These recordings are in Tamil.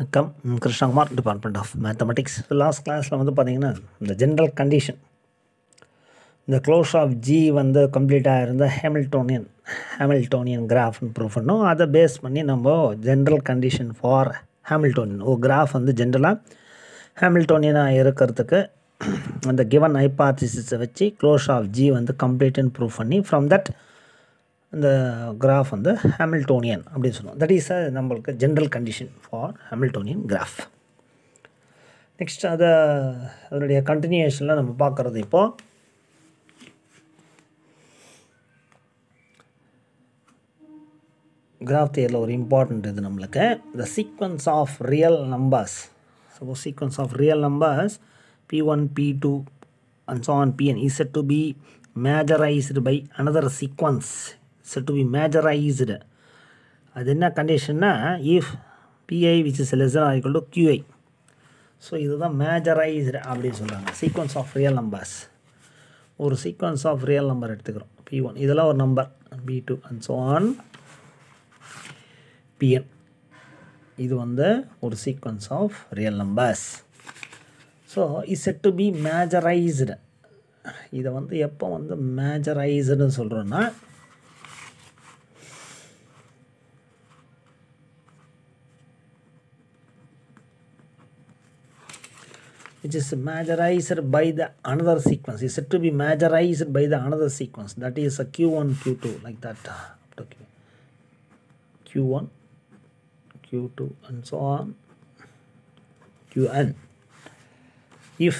வணக்கம். Krishnakumar department of mathematics last கிளாஸில் வந்து பார்த்திங்கன்னா இந்த ஜென்ரல் கண்டிஷன் இந்த க்ளோஸ் ஆஃப் ஜி வந்து கம்ப்ளீட்டாக இருந்த ஹேமில்டோனியன் ஹேமில்டோனியன் கிராஃப்னு ப்ரூவ் பண்ணோம். அதை பேஸ் பண்ணி நம்ம general condition for Hamiltonian of graph வந்து ஜென்ரலாக ஹேமில்டோனியனாக இருக்கிறதுக்கு அந்த கிவன் ஹைபாத்திசிஸை வச்சு க்ளோஸ் ஆஃப் ஜி வந்து கம்ப்ளீட்டுன்னு ப்ரூவ் பண்ணி ஃப்ரம் தட் இந்த கிராஃப் வந்து ஹேமில்டோனியன் அப்படின்னு சொல்லுவோம். தட் இஸ் uh, நம்மளுக்கு general condition for Hamiltonian graph next அதை அதனுடைய கண்டினியூஷனில் நம்ம பார்க்குறது இப்போது கிராஃப் தியரில் ஒரு இம்பார்ட்டண்ட் இது நம்மளுக்கு. The sequence of real numbers suppose sequence of real numbers P one P two and so PN pn is said be majorized by another another sequence to be majorized அது என்ன கண்டிஷன்னா if PI which is less or equal to QI so இதுதான் மேஜரைஸ்டு அப்படின்னு சொல்கிறாங்க சீக்வன்ஸ் ஆஃப் ரியல் நம்பர்ஸ் ஒரு சீக்வன்ஸ் ஆஃப் ரியல் நம்பர் எடுத்துக்கிறோம். பி ஒன் இதெல்லாம் ஒரு number P two and so on PN இது வந்து ஒரு sequence of real numbers so is set to be majorized இதை வந்து எப்போ வந்து மேஜரைஸ்டுன்னு சொல்கிறோன்னா which is majorized by the another sequence is said to be majorized by the another sequence that is a q1 q2 like that up to Q. q1 q2 and so on qn if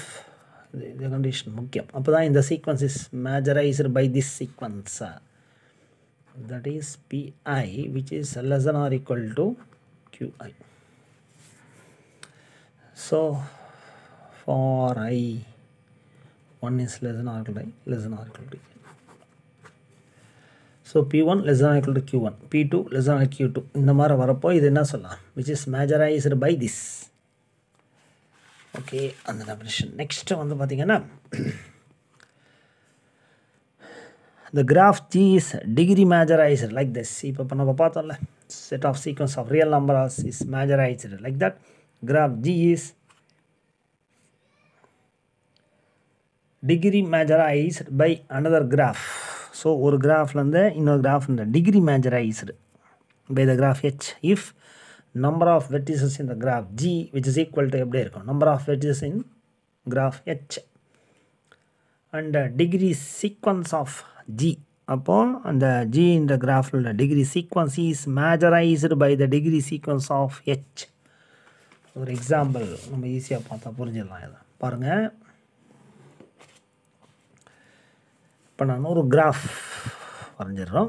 the, the condition முக்கியம் அப்போ தான் இந்த sequence is majorized by this sequence that is pi which is less than or equal to qi so for i 1 is less than or equal to i less than or equal to n. So P one less தான் equal to q1 one P two less தான் q2 டூ இந்த மாதிரி வரப்போ இது என்ன சொல்லலாம் which is majorized by this okay அந்த டெஃபினிஷன் நெக்ஸ்ட்டு வந்து பார்த்தீங்கன்னா the graph g is degree majorized like this இப்போ இப்போ நம்ம பார்த்தோம்ல set of sequence of real numbers is majorized like that graph g is degree majorized by another graph so ஒரு கிராஃப்லேருந்து இன்னொரு கிராஃப் இந்த degree majorized by the graph H if number of vertices in the graph G which is equal to எப்படி இருக்கும்? Number of vertices in graph H and degree sequence of G அப்போது அந்த ஜின்ற கிராஃபில் உள்ள degree sequence is majorized by the degree sequence of H ஒரு எக்ஸாம்பிள் நம்ம ஈஸியாக பார்த்தா புரிஞ்சிடலாம் இதை. பாருங்கள் இப்போ நான் ஒரு கிராஃப் வரைஞ்சிடுறோம்.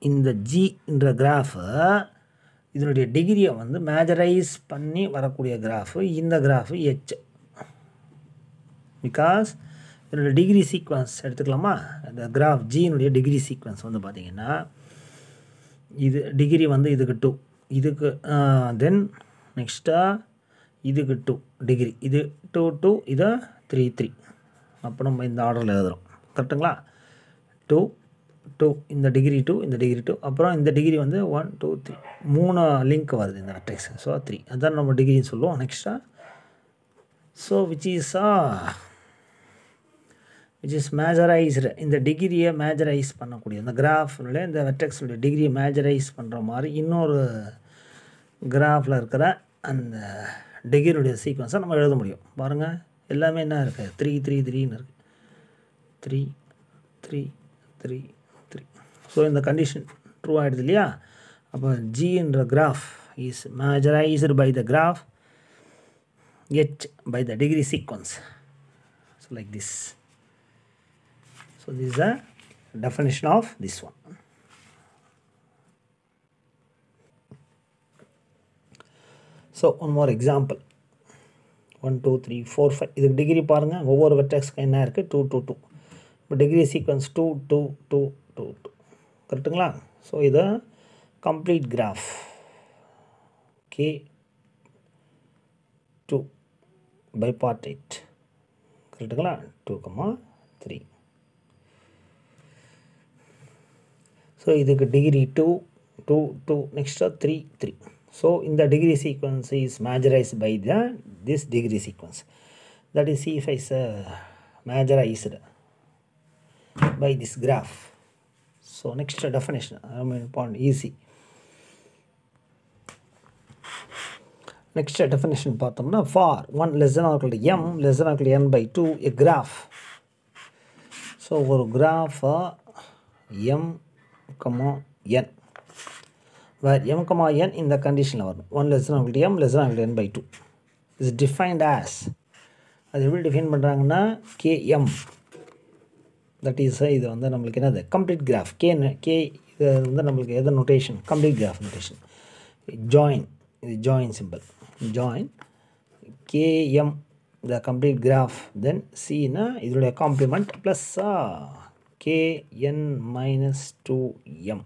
இந்த ஜின்ற கிராஃபு இதனுடைய டிகிரியை வந்து மேஜரைஸ் பண்ணி வரக்கூடிய கிராஃபு இந்த கிராஃபு ஹெச் பிகாஸ் இதனுடைய டிகிரி சீக்வன்ஸ் எடுத்துக்கலாமா? இந்த கிராஃப் ஜியினுடைய டிகிரி சீக்வன்ஸ் வந்து பார்த்திங்கன்னா இது டிகிரி வந்து இதுக்கு டூ இதுக்கு தென் நெக்ஸ்ட்டாக இதுக்கு டூ டிகிரி இது டூ டூ இதை த்ரீ த்ரீ அப்போ நம்ம இந்த ஆர்டரில் எழுதுகிறோம் கரெக்டுங்களா? டூ டூ இந்த டிகிரி டூ இந்த டிகிரி டூ அப்புறம் இந்த டிகிரி வந்து ஒன் டூ த்ரீ மூணு லிங்க் வருது இந்த வெக்டெக்ஸ் ஸோ த்ரீ அதான் நம்ம டிகிரின்னு சொல்லுவோம். நெக்ஸ்ட்டாக so which is ah which is majorized இந்த டிகிரியை மேஜரைஸ் பண்ணக்கூடிய இந்த கிராஃபில் இந்த வெட்டக்ஸுடைய டிகிரியை மேஜரைஸ் பண்ணுற மாதிரி இன்னொரு கிராஃபில் இருக்கிற அந்த டிகிரியுடைய சீக்வன்ஸை நம்ம எழுத முடியும். பாருங்கள் எல்லாமே என்ன இருக்குது த்ரீ த்ரீ த்ரீன்னு இருக்குது three three three three so இந்த கண்டிஷன் ட்ரூ ஆகிடுது இல்லையா? அப்போ ஜின்ற graph is majorized by the graph H by the degree sequence so like this So this is the definition of this one. So one more example. One two three four five இதுக்கு டிகிரி பாருங்கள் ஒவ்வொரு வெட்டெக்ஸ்க்கு என்ன இருக்குது டூ டூ டூ இப்போ degree sequence two two two two two கரெக்டுங்களா ஸோ இது complete graph K two bipartite கரெக்டுங்களா two comma three ஸோ இதுக்கு டிகிரி டூ டூ டூ நெக்ஸ்ட்டாக த்ரீ த்ரீ ஸோ இந்த degree sequence is majorized by the this degree sequence that is if is uh, majorized by this graph so next definition i mean point easy next definition பார்த்தோம்னா for 1 less than or equal to m less than or equal to n by 2 a graph so ஒரு கிராஃபை M comma N. Where M comma N இந்த கண்டிஷனில் வரணும். ஒன் லெஸ் தான் எம் லெஸ் தான் N by two is defined as அது எப்படி டிஃபைன் பண்ணுறாங்கன்னா கேஎம் தட் இஸ் இது வந்து நம்மளுக்கு என்னது? கம்ப்ளீட் கிராஃப் கே கே இது வந்து நம்மளுக்கு எது notation complete graph notation join இது join simple join K M the complete graph then சின்னா இதனுடைய complement ப்ளஸ்ஸா K N minus two M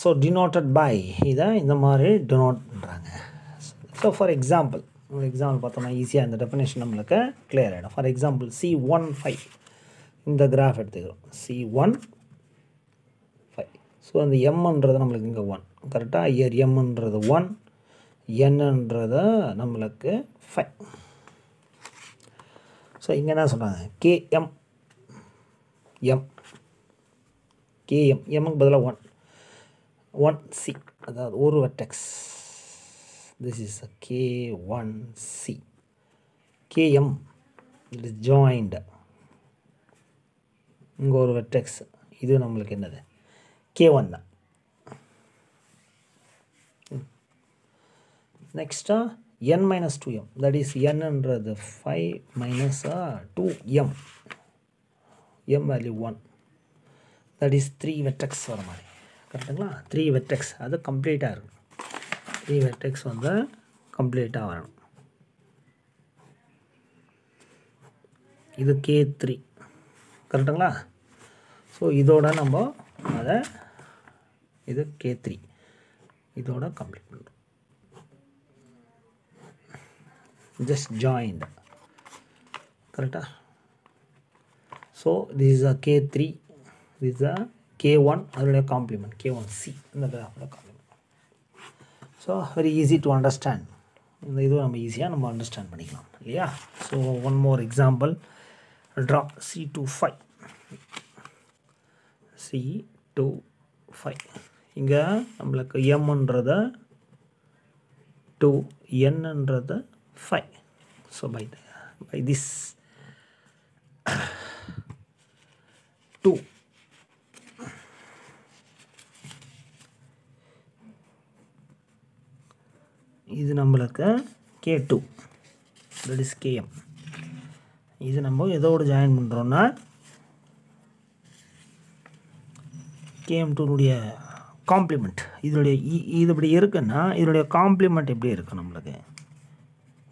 so denoted by இதை இந்த மாதிரி டினோட் பண்ணுறாங்க ஸோ ஃபார் எக்ஸாம்பிள் ஒரு எக்ஸாம்பிள் பார்த்தோம்னா ஈஸியாக இந்த டெஃபினேஷன் நம்மளுக்கு கிளியர் ஆகிடும் for example C one five இந்த கிராஃப் எடுத்துக்கிறோம். சி ஒன் ஃபைவ் ஸோ அந்த எம்ன்றது நம்மளுக்கு இங்கே ஒன் கரெக்டாக இயர் எம்ன்றது ஒன் என்னன்றது நம்மளுக்கு ஃபைவ் ஸோ இங்கே என்ன சொல்கிறாங்க கேஎம் எம் கேஎம் எம்முக்கு பதிலாக ஒன் ஒன் சி அதாவது ஒரு vertex this is a K one C K M it is joint இங்கே ஒரு வெர்டெக்ஸ் இது நம்மளுக்கு என்னது? கே ஒன் தான். நெக்ஸ்ட்டாக N minus two M that is என்னன்றது ஃபைவ் மைனஸாக two M M value one that is three vertex வர மாதிரி. கரெக்டுங்களா? த்ரீ வெட்டெக்ஸ் அது கம்ப்ளீட்டாக இருக்கும் த்ரீ வெர்டெக்ஸ் வந்து கம்ப்ளீட்டாக வரணும். இது கே த்ரீ கரெக்டுங்களா? ஸோ இதோட நம்ம அதை இது கே த்ரீ இதோட கம்ப்ளீட் பண்ணுறோம் ஜஸ்ட் ஜாயிண்ட் கரெக்டாக so this is a K three this a K one அதோடைய காம்ப்ளிமெண்ட் கே ஒன் சி இந்த complement so very easy to understand இந்த இதுவும் நம்ம ஈஸியாக நம்ம அண்டர்ஸ்டாண்ட் பண்ணிக்கலாம். இல்லையா? So one more example draw C two five C two five இங்கே நம்மளுக்கு எம்ன்றத டூ என்னன்றது five so by by this two இது நம்மளுக்கு K two that is KM இது நம்ம எதோடு ஜாயின் பண்ணுறோன்னா கேஎம் டூனுடைய காம்ப்ளிமெண்ட் இதனுடைய இ- இது இப்படி இருக்குன்னா இதனுடைய காம்ப்ளிமெண்ட் எப்படி இருக்கும் நம்மளுக்கு?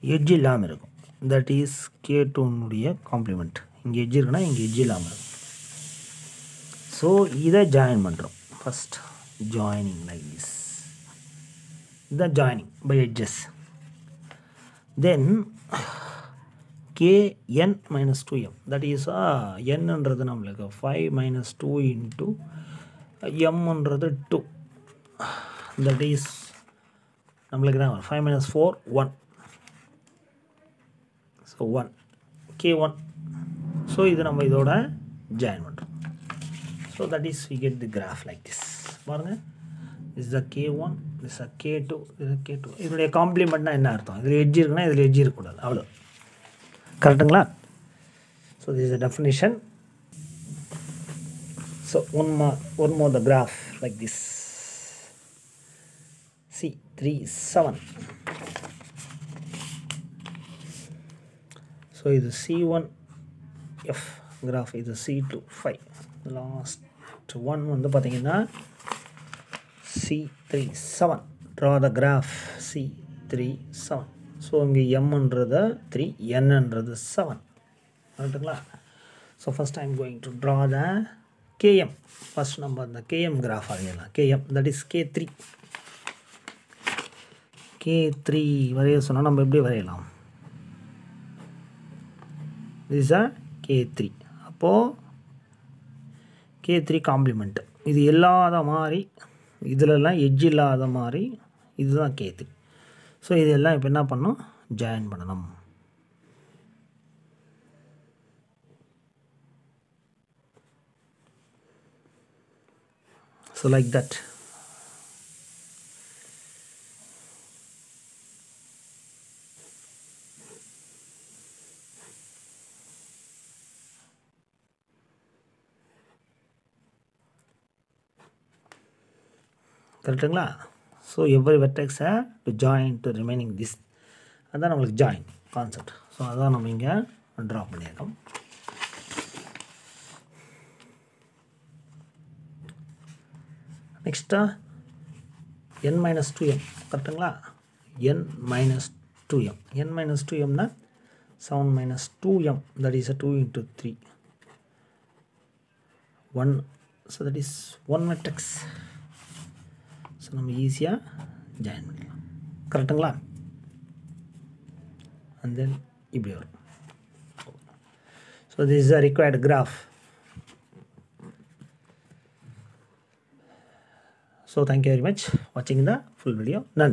எட்ஜ் இல்லாமல் இருக்கும். தட் இஸ் கே டூனுடைய காம்ப்ளிமெண்ட் இங்கே எட்ஜ் இருக்குன்னா இங்கே எட்ஜ் இல்லாமல் இருக்கும். ஸோ இதை ஜாயின் பண்ணுறோம் first joining like this the joining by edges. Then kn minus 2m that is uh, n நம்மளுக்கு 5 minus 2 into m ன்றது 2 that நம்மளுக்கு தான் five minus four one so one K one so இது நம்ம இதோட ஜாயின் பண்ணுறோம் so that is we get the graph like this பாருங்கள் is the K one is a K two இது கே டூ இதனுடைய காம்ப்ளிமெண்ட்னா என்ன அர்த்தம்? இதில் எட்ஜ் இருக்குன்னா இதில் எட்ஜ் இருக்கக்கூடாது. அவ்வளோ கரெக்டுங்களா so this a definition so one மா one more the graph like this C three seven so இது சி ஒன் எஃப் கிராஃப் இது C two five last one வந்து பார்த்தீங்கன்னா C three seven draw the graph C three seven so இங்கே எம்ன்றது த்ரீ என்னன்றது செவன் கரெக்டுங்களா? So first I'm going to draw the K M first நம்ம அந்த கேஎம் கிராஃப் வரையலாம் K M that is K three K three வரைய சொன்னால் நம்ம எப்படி வரையலாம்? திஸ் அ கே த்ரீ அப்போது கே த்ரீ காம்ப்ளிமெண்ட்டு இது இல்லாத மாதிரி இதிலெல்லாம் எட்ஜ் இல்லாத மாதிரி இதுதான் கே த்ரீ ஸோ இதெல்லாம் இப்போ என்ன பண்ணணும்? ஜாயின் பண்ணணும். ஸோ லைக் தட் கரெக்டுங்களா so every வெர்டெக்ஸை to join to remaining this அதுதான் நம்மளுக்கு ஜாயின் கான்செப்ட் ஸோ அதான் நம்ம இங்கே ட்ரா பண்ணியிருக்கோம். நெக்ஸ்ட்டாக என் மைனஸ் டூ எம் கரெக்டுங்களா N minus two M N minus two எம்னா seven minus two M that is a two into three one so that is one vertex so நம்ம ஈஸியாக ஜாயின் பண்ணிக்கலாம் கரெக்டுங்களா அண்ட் தென் இப்படி வரும். So this is a required graph so thank you very much வாட்சிங் த ஃபுல் வீடியோ நன்றி